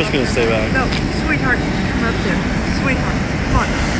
I'm just gonna stay back. No, sweetheart, come up there. Sweetheart, come on.